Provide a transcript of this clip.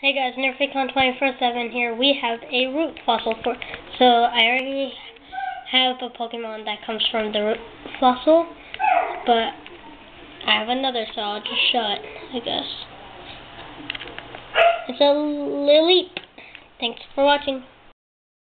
Hey guys, NerdFakeCon 24-7 here. We have a root fossil for, so I already have a Pokemon that comes from the root fossil, but I have another, so I'll just show it, I guess. It's a Lileep. Thanks for watching.